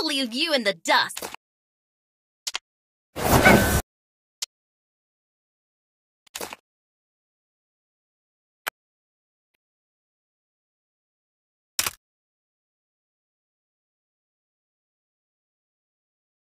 I'll leave you in the dust.